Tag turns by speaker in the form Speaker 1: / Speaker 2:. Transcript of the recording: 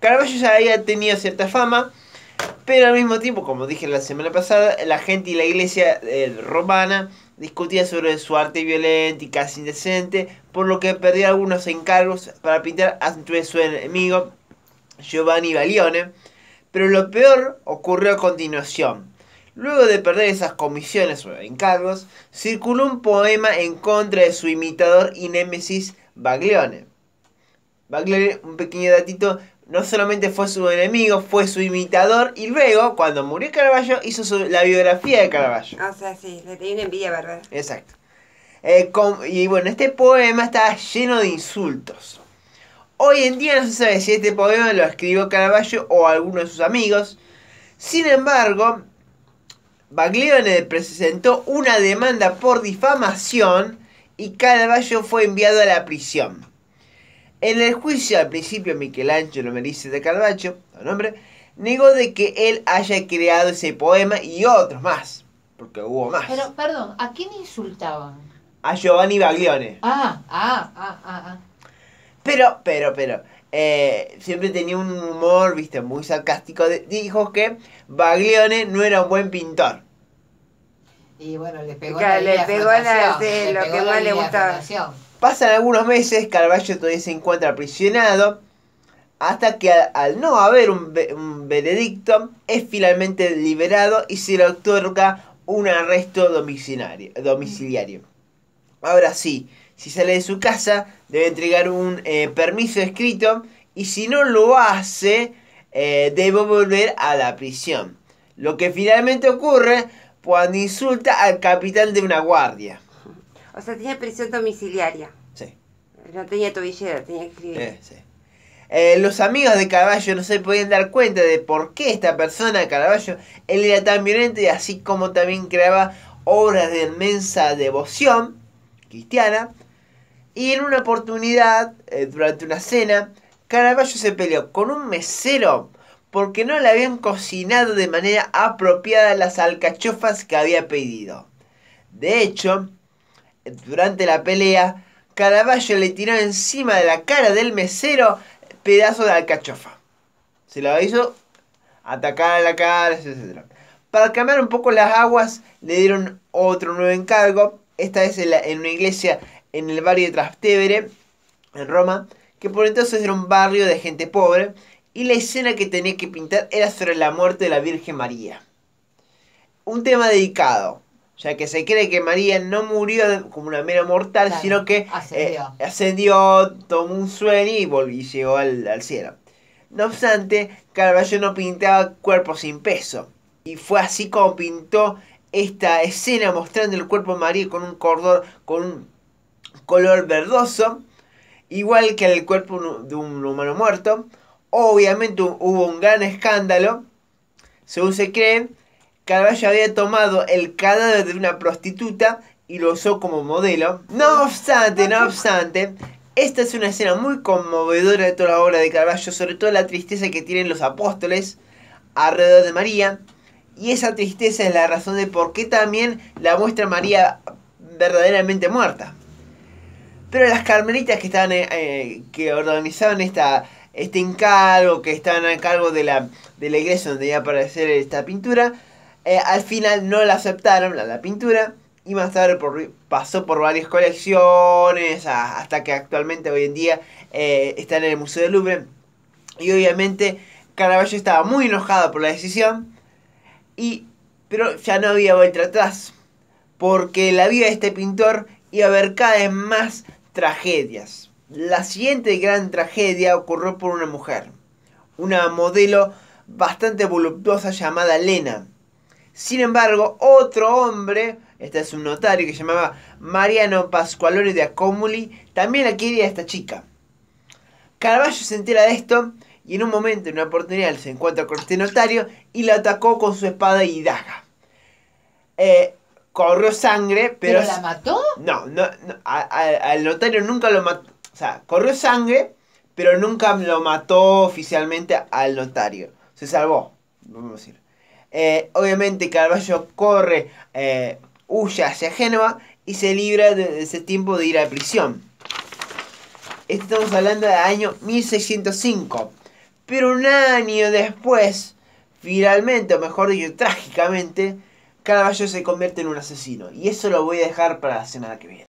Speaker 1: Caravaggio ya había tenido cierta fama, pero al mismo tiempo, como dije la semana pasada, la gente y la iglesia eh, romana discutían sobre su arte violento y casi indecente, por lo que perdió algunos encargos para pintar ante su enemigo Giovanni Baglione. Pero lo peor ocurrió a continuación. Luego de perder esas comisiones o encargos, circuló un poema en contra de su imitador y némesis Baglione. Baglione, un pequeño datito, no solamente fue su enemigo, fue su imitador y luego, cuando murió Caravaggio, hizo su- la biografía de Caravaggio.
Speaker 2: O sea, sí, le tenía una envidia bárbara.
Speaker 1: Exacto. Eh, y bueno, este poema está lleno de insultos. Hoy en día no se sabe si este poema lo escribió Caravaggio o alguno de sus amigos. Sin embargo, Baglione presentó una demanda por difamación y Caravaggio fue enviado a la prisión. En el juicio al principio Michelangelo Merisi de Caravaggio, su nombre, negó de que él haya creado ese poema y otros más, porque hubo más.
Speaker 3: Pero, perdón, ¿a quién insultaban?
Speaker 1: A Giovanni Baglione.
Speaker 3: Ah, ah, ah, ah, ah.
Speaker 1: Pero, pero, pero, eh, siempre tenía un humor, viste, muy sarcástico. de- dijo que Baglione no era un buen pintor.
Speaker 3: Y bueno, le pegó
Speaker 2: Claro,
Speaker 3: la
Speaker 2: le pegó la- sí, lo
Speaker 3: pegó
Speaker 2: que más le gustaba.
Speaker 1: Pasan algunos meses, Caravaggio todavía se encuentra aprisionado, hasta que al, no haber un, un veredicto, es finalmente liberado y se le otorga un arresto domiciliario. domiciliario. Ahora sí, si sale de su casa, debe entregar un eh, permiso escrito y si no lo hace, eh, debe volver a la prisión. Lo que finalmente ocurre cuando insulta al capitán de una guardia.
Speaker 2: O sea, tenía prisión domiciliaria. No tenía tobillera, tenía que escribir.
Speaker 1: Eh. Eh, los amigos de Caravaggio no se podían dar cuenta de por qué esta persona, Caravaggio, él era tan violento y así como también creaba obras de inmensa devoción cristiana. Y en una oportunidad, eh, durante una cena, Caravaggio se peleó con un mesero porque no le habían cocinado de manera apropiada las alcachofas que había pedido. De hecho, durante la pelea, Caravaggio le tiró encima de la cara del mesero pedazo de alcachofa. Se lo hizo atacar a la cara, etc. Para cambiar un poco las aguas, le dieron otro nuevo encargo, esta vez en, una iglesia en el barrio de Trastevere, en Roma, que por entonces era un barrio de gente pobre, y la escena que tenía que pintar era sobre la muerte de la Virgen María. Un tema dedicado, ya que se cree que María no murió como una mera mortal,
Speaker 3: Claro,
Speaker 1: sino que
Speaker 3: ascendió.
Speaker 1: eh, ascendió, tomó un sueño y, volvió, y llegó al, al cielo. No obstante, Caravaggio no pintaba cuerpos sin peso. Y fue así como pintó esta escena mostrando el cuerpo de María con un cordón, con un color verdoso, igual que el cuerpo de un humano muerto. Obviamente hu- hubo un gran escándalo. Según se cree, Caravaggio había tomado el cadáver de una prostituta y lo usó como modelo. No obstante, no obstante, esta es una escena muy conmovedora de toda la obra de Caravaggio, sobre todo la tristeza que tienen los apóstoles alrededor de María. Y esa tristeza es la razón de por qué también la muestra María verdaderamente muerta. Pero las carmelitas que estaban eh, que organizaban esta, este encargo, que estaban a cargo de la, de la iglesia donde iba a aparecer esta pintura, eh, al final no la aceptaron, la, la pintura, y más tarde pasó por varias colecciones, hasta que actualmente hoy en día eh, está en el Museo del Louvre. Y obviamente Caravaggio estaba muy enojado por la decisión, y, pero ya no había vuelta atrás, porque la vida de este pintor iba a haber cada vez más tragedias. La siguiente gran tragedia ocurrió por una mujer, una modelo bastante voluptuosa llamada Lena. Sin embargo, otro hombre, este es un notario que se llamaba Mariano Pasqualone de Accomuli, también la quería a esta chica. Caravaggio se entera de esto y en un momento, en una oportunidad, se encuentra con este notario y lo atacó con su espada y daga. Eh, corrió sangre, pero...
Speaker 3: ¿Pero la mató?
Speaker 1: No, no, no, a- a- al notario nunca lo mató. O sea, corrió sangre, pero nunca lo mató oficialmente al notario. Se salvó, vamos a decir. Eh, obviamente Carvalho corre, eh, huye hacia Génova y se libra de, de ese tiempo de ir a prisión. Estamos hablando del año 1605. Pero un año después, finalmente, o mejor dicho, trágicamente, Carballo se convierte en un asesino. Y eso lo voy a dejar para la semana que viene.